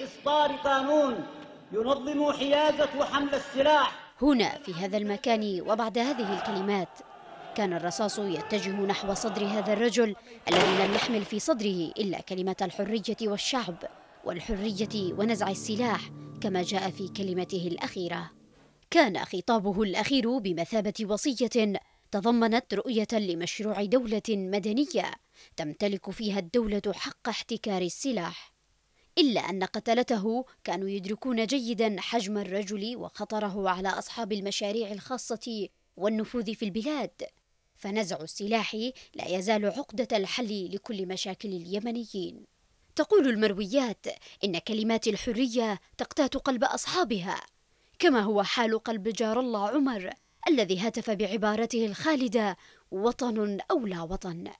إصدار قانون ينظم حيازة وحمل السلاح. هنا في هذا المكان وبعد هذه الكلمات كان الرصاص يتجه نحو صدر هذا الرجل الذي لم يحمل في صدره إلا كلمة الحرية والشعب والحرية ونزع السلاح كما جاء في كلمته الأخيرة. كان خطابه الأخير بمثابة وصية تضمنت رؤية لمشروع دولة مدنية تمتلك فيها الدولة حق احتكار السلاح. إلا أن قتلته كانوا يدركون جيدا حجم الرجل وخطره على أصحاب المشاريع الخاصة والنفوذ في البلاد. فنزع السلاح لا يزال عقدة الحل لكل مشاكل اليمنيين. تقول المرويات إن كلمات الحرية تقتات قلب أصحابها. كما هو حال قلب جار الله عمر الذي هتف بعبارته الخالدة وطن أو لا وطن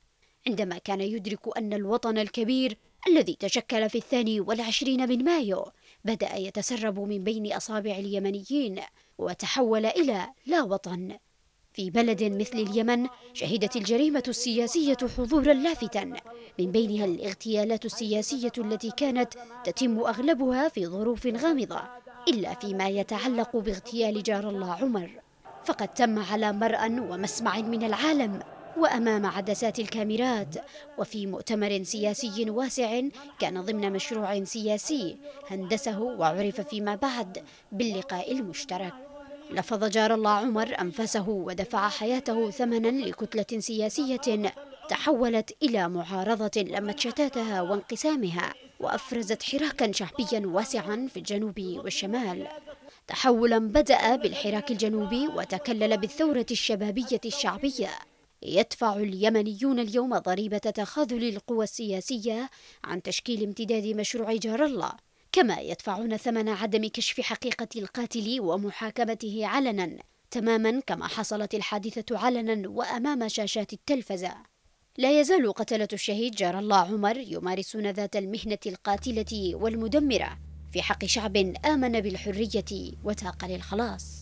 عندما كان يدرك أن الوطن الكبير الذي تشكل في الثاني والعشرين من مايو بدأ يتسرب من بين أصابع اليمنيين وتحول إلى لا وطن. في بلد مثل اليمن شهدت الجريمة السياسية حضورا لافتا. من بينها الاغتيالات السياسية التي كانت تتم أغلبها في ظروف غامضة إلا فيما يتعلق باغتيال جار الله عمر. فقد تم على مرأى ومسمع من العالم وأمام عدسات الكاميرات. وفي مؤتمر سياسي واسع كان ضمن مشروع سياسي هندسه وعرف فيما بعد باللقاء المشترك. لفظ جار الله عمر أنفاسه ودفع حياته ثمنا لكتلة سياسية تحولت إلى معارضة لمت شتاتها وانقسامها وأفرزت حراكا شعبيا واسعا في الجنوب والشمال. تحولا بدأ بالحراك الجنوبي وتكلل بالثورة الشبابية الشعبية. يدفع اليمنيون اليوم ضريبة تخاذل القوى السياسية عن تشكيل امتداد مشروع جار الله. كما يدفعون ثمن عدم كشف حقيقة القاتل ومحاكمته علنا. تماما كما حصلت الحادثة علنا وأمام شاشات التلفزة. لا يزال قتلة الشهيد جار الله عمر يمارسون ذات المهنة القاتلة والمدمرة في حق شعب آمن بالحرية وتاق للخلاص.